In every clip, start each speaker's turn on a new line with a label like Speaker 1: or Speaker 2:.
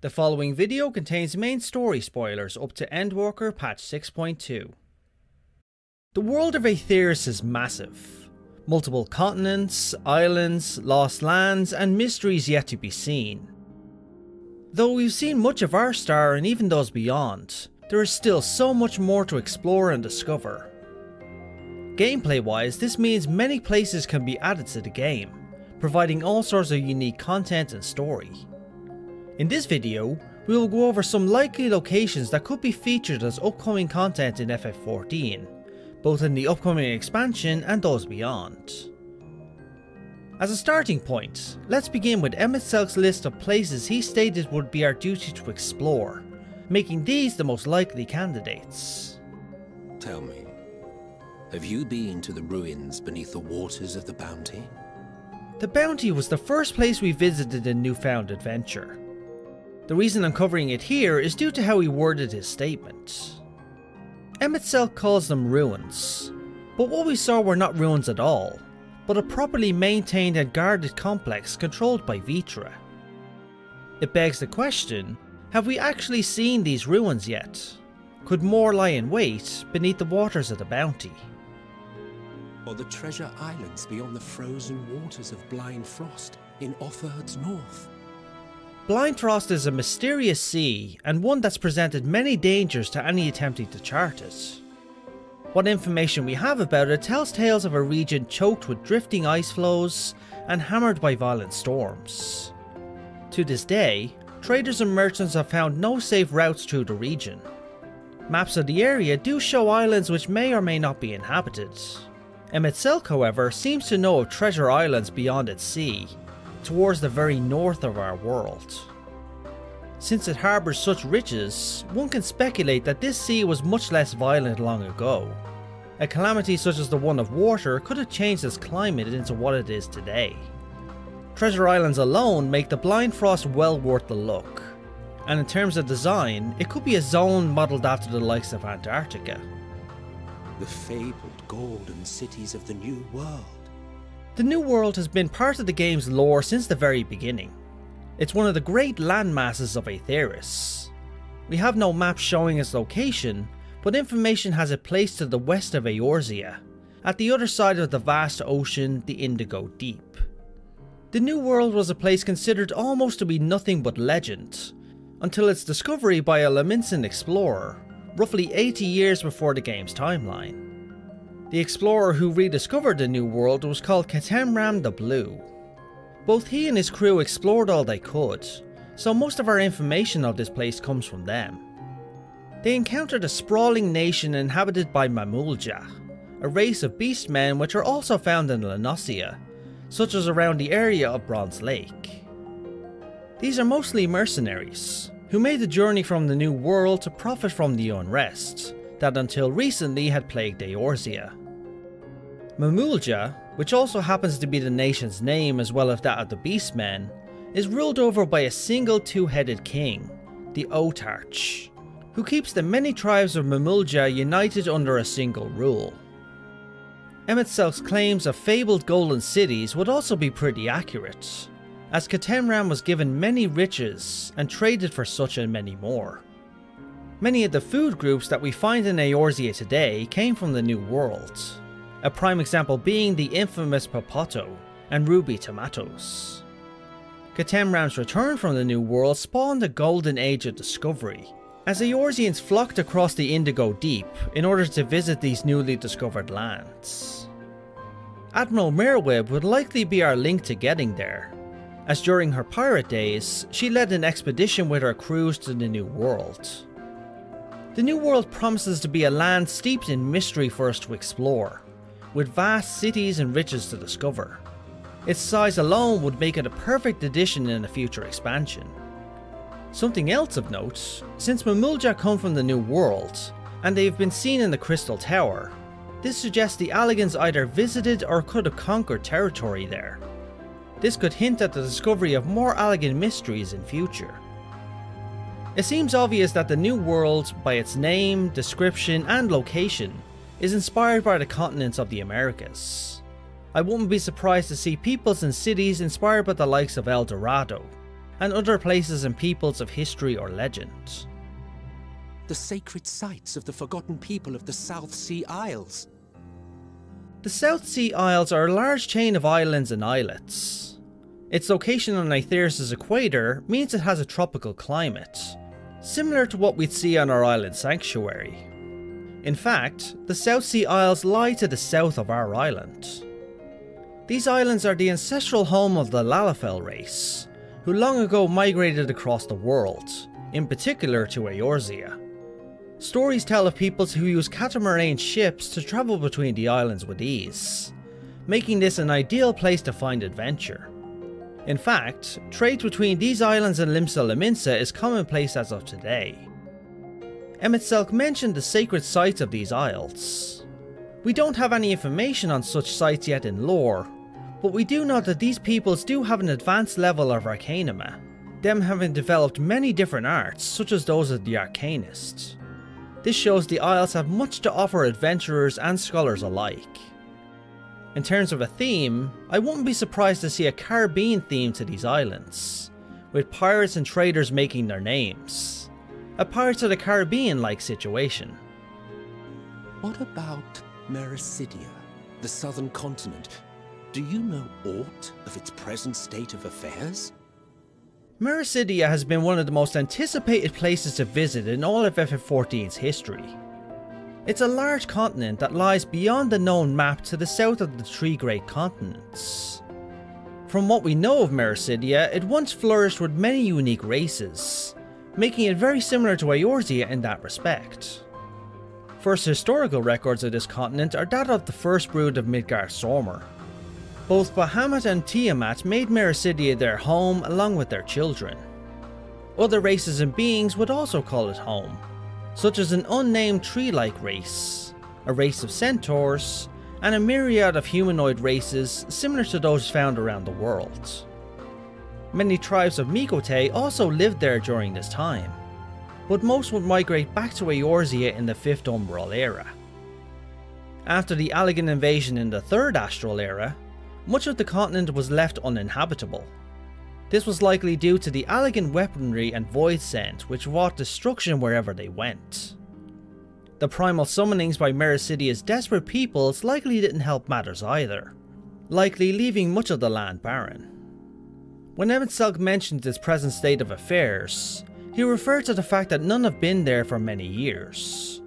Speaker 1: The following video contains main story spoilers up to Endwalker patch 6.2. The world of Etheirys is massive. Multiple continents, islands, lost lands, and mysteries yet to be seen. Though we've seen much of our star and even those beyond, there is still so much more to explore and discover. Gameplay wise, this means many places can be added to the game, providing all sorts of unique content and story. In this video, we will go over some likely locations that could be featured as upcoming content in FF14, both in the upcoming expansion and those beyond. As a starting point, let's begin with Emet-Selch's list of places he stated would be our duty to explore, making these the most likely candidates.
Speaker 2: Tell me, have you been to the ruins beneath the waters of the Bounty?
Speaker 1: The Bounty was the first place we visited in Newfound Adventure, the reason I'm covering it here is due to how he worded his statement. Emet-Selch calls them ruins, but what we saw were not ruins at all, but a properly maintained and guarded complex controlled by Vrtra. It begs the question, have we actually seen these ruins yet? Could more lie in wait beneath the waters of the Bounty?
Speaker 2: Or the treasure islands beyond the frozen waters of Blindfrost in Othard's north?
Speaker 1: Blindfrost is a mysterious sea and one that's presented many dangers to any attempting to chart it. What information we have about it tells tales of a region choked with drifting ice floes and hammered by violent storms. To this day, traders and merchants have found no safe routes through the region. Maps of the area do show islands which may or may not be inhabited. Emet-Selch, however, seems to know of treasure islands beyond its sea, towards the very north of our world. Since it harbours such riches, one can speculate that this sea was much less violent long ago. A calamity such as the one of water could have changed its climate into what it is today. Treasure Islands alone make the Blindfrost well worth the look, and in terms of design, it could be a zone modelled after the likes of Antarctica.
Speaker 2: The fabled golden cities of the New World.
Speaker 1: The New World has been part of the game's lore since the very beginning. It's one of the great landmasses of Etheirys. We have no map showing its location, but information has it placed to the west of Eorzea, at the other side of the vast ocean, the Indigo Deep. The New World was a place considered almost to be nothing but legend, until its discovery by a Lominsan explorer, roughly 80 years before the game's timeline. The explorer who rediscovered the New World was called Kettenram the Blue. Both he and his crew explored all they could, so most of our information of this place comes from them. They encountered a sprawling nation inhabited by Mamool Ja, a race of beastmen which are also found in La Noscea, such as around the area of Bronze Lake. These are mostly mercenaries, who made the journey from the New World to profit from the unrest that until recently had plagued Eorzea. Mamool Ja, which also happens to be the nation's name as well as that of the Beastmen, is ruled over by a single two-headed king, the Otarch, who keeps the many tribes of Mamool Ja united under a single rule. Emet-Selch's claims of fabled golden cities would also be pretty accurate, as Kettenram was given many riches and traded for such and many more. Many of the food groups that we find in Eorzea today came from the New World, a prime example being the infamous Popoto and ruby tomatoes. Kettenram's return from the New World spawned a golden age of discovery, as Eorzeans flocked across the Indigo Deep in order to visit these newly discovered lands. Admiral Merlwyb would likely be our link to getting there, as during her pirate days, she led an expedition with her crews to the New World. The New World promises to be a land steeped in mystery for us to explore, with vast cities and riches to discover. Its size alone would make it a perfect addition in a future expansion. Something else of note, since Mamool Ja come from the New World, and they've been seen in the Crystal Tower, this suggests the Allagans either visited or could have conquered territory there. This could hint at the discovery of more Allagan mysteries in future. It seems obvious that the New World, by its name, description and location, is inspired by the continents of the Americas. I wouldn't be surprised to see peoples and cities inspired by the likes of El Dorado, and other places and peoples of history or legend.
Speaker 2: The sacred sites of the forgotten people of the South Sea Isles.
Speaker 1: The South Sea Isles are a large chain of islands and islets. Its location on Etheirys' equator means it has a tropical climate, similar to what we'd see on our island sanctuary. In fact, the South Sea Isles lie to the south of our island. These islands are the ancestral home of the Lalafell race, who long ago migrated across the world, in particular to Eorzea. Stories tell of peoples who use catamaran ships to travel between the islands with ease, making this an ideal place to find adventure. In fact, trade between these islands and Limsa Lominsa is commonplace as of today. Emet-Selch mentioned the sacred sites of these isles. We don't have any information on such sites yet in lore, but we do know that these peoples do have an advanced level of Arcanima, them having developed many different arts such as those of the Arcanist. This shows the Isles have much to offer adventurers and scholars alike. In terms of a theme, I wouldn't be surprised to see a Caribbean theme to these islands, with pirates and traders making their names. A Pirates of the Caribbean like situation.
Speaker 2: What about Meracydia, the southern continent? Do you know aught of its present state of affairs?
Speaker 1: Meracydia has been one of the most anticipated places to visit in all of FF14's history. It's a large continent that lies beyond the known map to the south of the three great continents. From what we know of Meracydia, it once flourished with many unique races, making it very similar to Eorzea in that respect. First historical records of this continent are that of the first brood of Midgardsormr, both Bahamut and Tiamat made Meracydia their home along with their children. Other races and beings would also call it home, such as an unnamed tree-like race, a race of centaurs, and a myriad of humanoid races similar to those found around the world. Many tribes of Miqo'te also lived there during this time, but most would migrate back to Eorzea in the 5th Umbral era. After the Allagan invasion in the 3rd Astral era, much of the continent was left uninhabitable. This was likely due to the Allagan weaponry and voidsent which wrought destruction wherever they went. The primal summonings by Meracydia's desperate peoples likely didn't help matters either, likely leaving much of the land barren. When Emet-Selch mentioned its present state of affairs, he referred to the fact that none have been there for many years.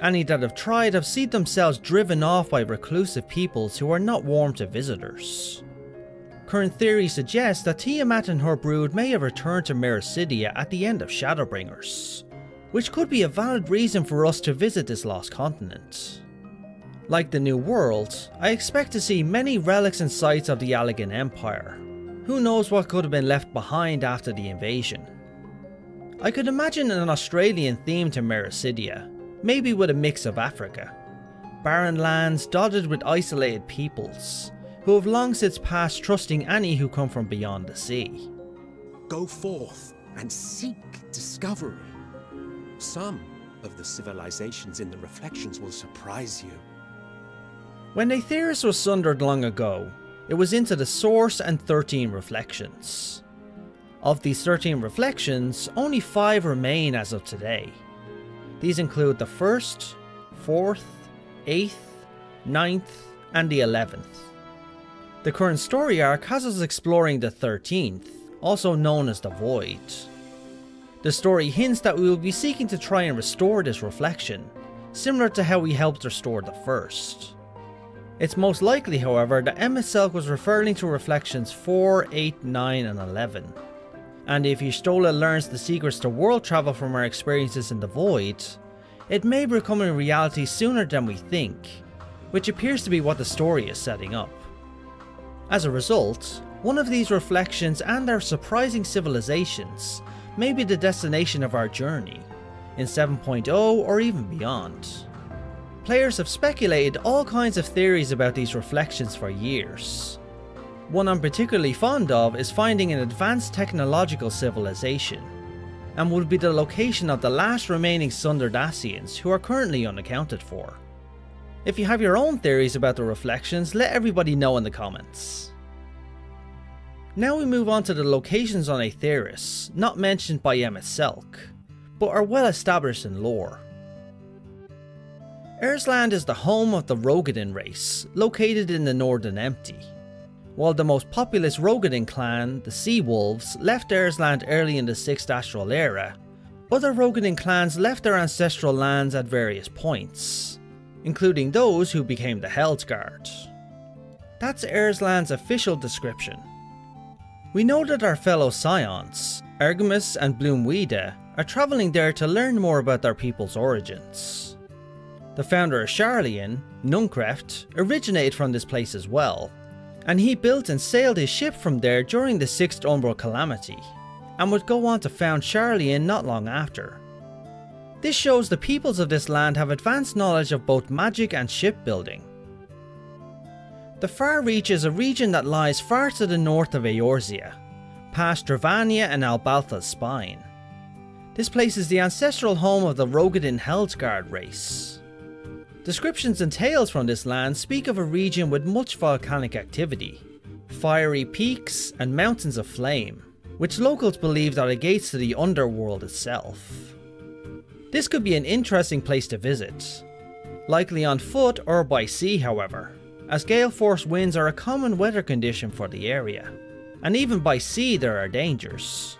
Speaker 1: Any that have tried have seen themselves driven off by reclusive peoples who are not warm to visitors. Current theory suggests that Tiamat and her brood may have returned to Meracydia at the end of Shadowbringers, which could be a valid reason for us to visit this lost continent. Like the New World, I expect to see many relics and sites of the Allagan Empire. Who knows what could have been left behind after the invasion. I could imagine an Australian theme to Meracydia, maybe with a mix of Africa. Barren lands dotted with isolated peoples, who have long since passed trusting any who come from beyond the sea.
Speaker 2: Go forth and seek discovery. Some of the civilizations in the reflections will surprise you.
Speaker 1: When Etheirys was sundered long ago, it was into the Source and 13 reflections. Of these 13 reflections, only 5 remain as of today. These include the 1st, 4th, 8th, 9th, and the 11th. The current story arc has us exploring the 13th, also known as the Void. The story hints that we will be seeking to try and restore this reflection, similar to how we helped restore the first. It's most likely, however, that Emet-Selch was referring to reflections 4, 8, 9, and 11. And if Y'shtola learns the secrets to world travel from our experiences in the Void, it may become a reality sooner than we think, which appears to be what the story is setting up. As a result, one of these reflections and their surprising civilizations may be the destination of our journey, in 7.0 or even beyond. Players have speculated all kinds of theories about these reflections for years. One I'm particularly fond of is finding an advanced technological civilization, and would be the location of the last remaining Sundered Ascians who are currently unaccounted for. If you have your own theories about the reflections, let everybody know in the comments. Now we move on to the locations on Etheirys, not mentioned by Emet-Selch, but are well established in lore. Aerslaent is the home of the Roegadyn race, located in the Northern Empty. While the most populous Roegadyn clan, the Sea Wolves, left Aerslaent early in the 6th Astral Era, other Roegadyn clans left their ancestral lands at various points, including those who became the Hellsguard. That's Aerslaent's official description. We know that our fellow Scions, Argamus and Bloomweeda, are travelling there to learn more about their people's origins. The founder of Sharlayan, Nunkreft, originated from this place as well, and he built and sailed his ship from there during the 6th Umbral Calamity, and would go on to found Sharlayan not long after. This shows the peoples of this land have advanced knowledge of both magic and shipbuilding. The Farreach is a region that lies far to the north of Eorzea, past Dravania and Abalathia's spine. This place is the ancestral home of the Roegadyn Hellsguard race. Descriptions and tales from this land speak of a region with much volcanic activity, fiery peaks and mountains of flame, which locals believe are the gates to the underworld itself. This could be an interesting place to visit, likely on foot or by sea however, as gale force winds are a common weather condition for the area, and even by sea there are dangers.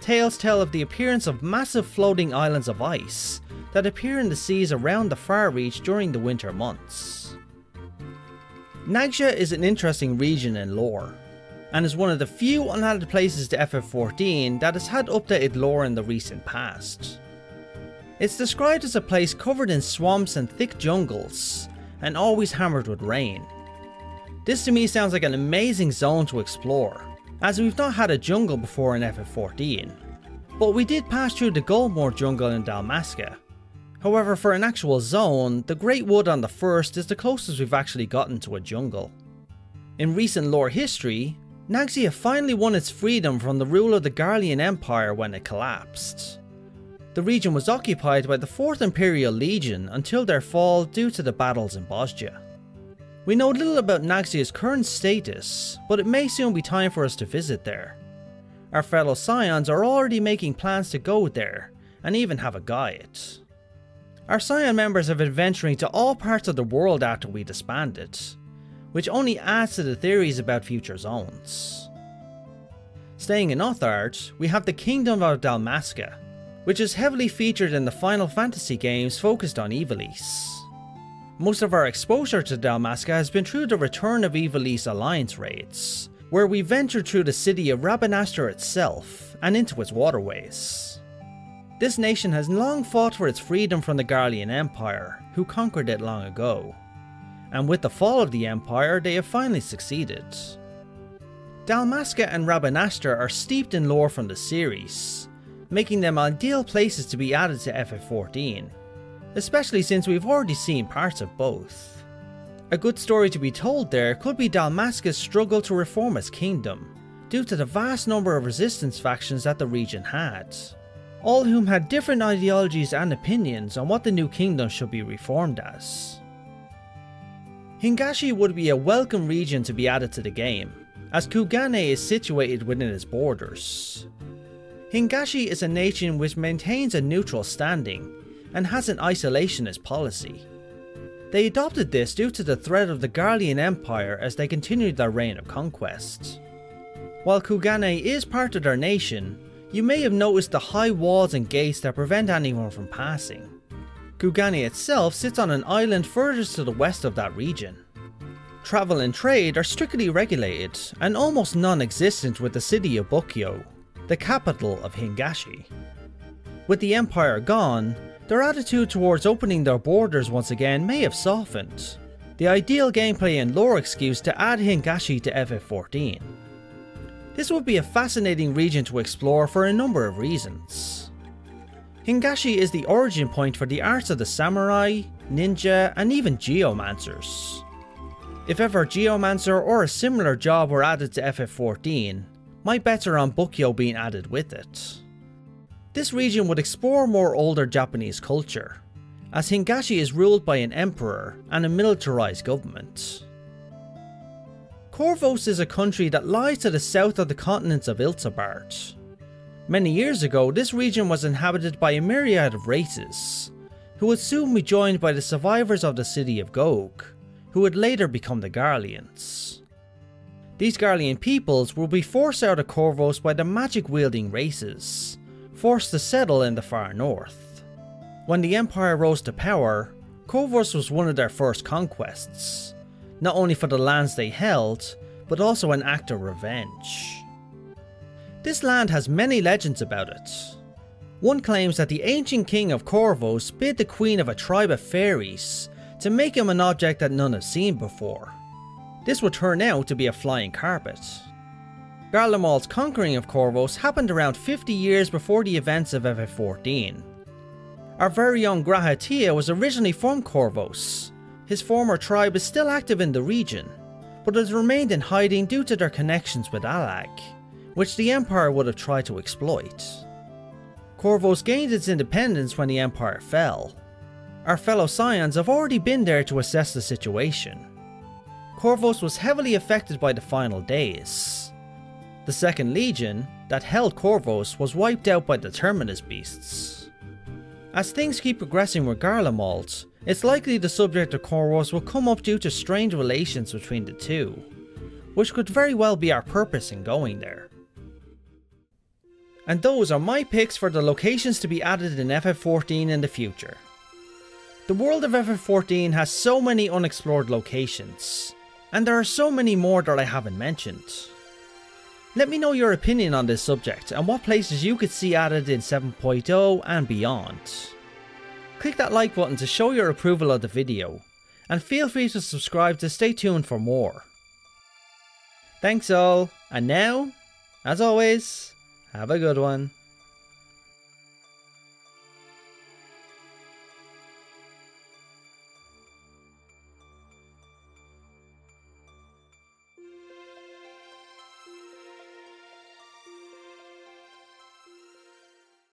Speaker 1: Tales tell of the appearance of massive floating islands of ice that appear in the seas around the Farreach during the winter months. Nagxia is an interesting region in lore, and is one of the few unadded places to FF14 that has had updated lore in the recent past. It's described as a place covered in swamps and thick jungles, and always hammered with rain. This to me sounds like an amazing zone to explore, as we've not had a jungle before in FF14, but we did pass through the Golmore jungle in Dalmasca. However, for an actual zone, the Great Wood on the first is the closest we've actually gotten to a jungle. In recent lore history, Nagxia finally won its freedom from the rule of the Garlean Empire when it collapsed. The region was occupied by the 4th Imperial Legion until their fall due to the battles in Bozja. We know little about Nagxia's current status, but it may soon be time for us to visit there. Our fellow Scions are already making plans to go there, and even have a guide. Our Scion members have been venturing to all parts of the world after we disbanded, which only adds to the theories about future zones. Staying in Othard, we have the Kingdom of Dalmasca, which is heavily featured in the Final Fantasy games focused on Ivalice. Most of our exposure to Dalmasca has been through the return of Ivalice Alliance raids, where we ventured through the city of Rabanastre itself and into its waterways. This nation has long fought for its freedom from the Garlean Empire, who conquered it long ago. And with the fall of the Empire, they have finally succeeded. Dalmasca and Rabanastre are steeped in lore from the series, making them ideal places to be added to FF14, especially since we've already seen parts of both. A good story to be told there could be Dalmasca's struggle to reform its kingdom, due to the vast number of resistance factions that the region had, all whom had different ideologies and opinions on what the new kingdom should be reformed as. Hingashi would be a welcome region to be added to the game, as Kugane is situated within its borders. Hingashi is a nation which maintains a neutral standing, and has an isolationist policy. They adopted this due to the threat of the Garlean Empire as they continued their reign of conquest. While Kugane is part of their nation, you may have noticed the high walls and gates that prevent anyone from passing. Kugane itself sits on an island furthest to the west of that region. Travel and trade are strictly regulated and almost non-existent with the city of Bukyo, the capital of Hingashi. With the empire gone, their attitude towards opening their borders once again may have softened. The ideal gameplay and lore excuse to add Hingashi to FF14. This would be a fascinating region to explore for a number of reasons. Hingashi is the origin point for the arts of the samurai, ninja, and even geomancers. If ever geomancer or a similar job were added to FF14, my bets are on Bukyo being added with it. This region would explore more older Japanese culture, as Hingashi is ruled by an emperor and a militarized government. Corvos is a country that lies to the south of the continents of Ilsabard. Many years ago, this region was inhabited by a myriad of races, who would soon be joined by the survivors of the city of Gog, who would later become the Garleans. These Garlean peoples will be forced out of Corvos by the magic wielding races, forced to settle in the far north. When the Empire rose to power, Corvos was one of their first conquests, not only for the lands they held, but also an act of revenge. This land has many legends about it. One claims that the ancient king of Corvos bid the queen of a tribe of fairies to make him an object that none have seen before. This would turn out to be a flying carpet. Garlemald's conquering of Corvos happened around 50 years before the events of FF14. Our very own G'raha Tia was originally from Corvos. His former tribe is still active in the region, but has remained in hiding due to their connections with Allag, which the Empire would have tried to exploit. Corvos gained its independence when the Empire fell. Our fellow Scions have already been there to assess the situation. Corvos was heavily affected by the final days. The Second Legion, that held Corvos, was wiped out by the Terminus beasts. As things keep progressing with Garlemald, it's likely the subject of Corvos will come up due to strained relations between the two, which could very well be our purpose in going there. And those are my picks for the locations to be added in FF14 in the future. The world of FF14 has so many unexplored locations, and there are so many more that I haven't mentioned. Let me know your opinion on this subject and what places you could see added in 7.0 and beyond. Click that like button to show your approval of the video, and feel free to subscribe to stay tuned for more. Thanks all, and now, as always, have a good one.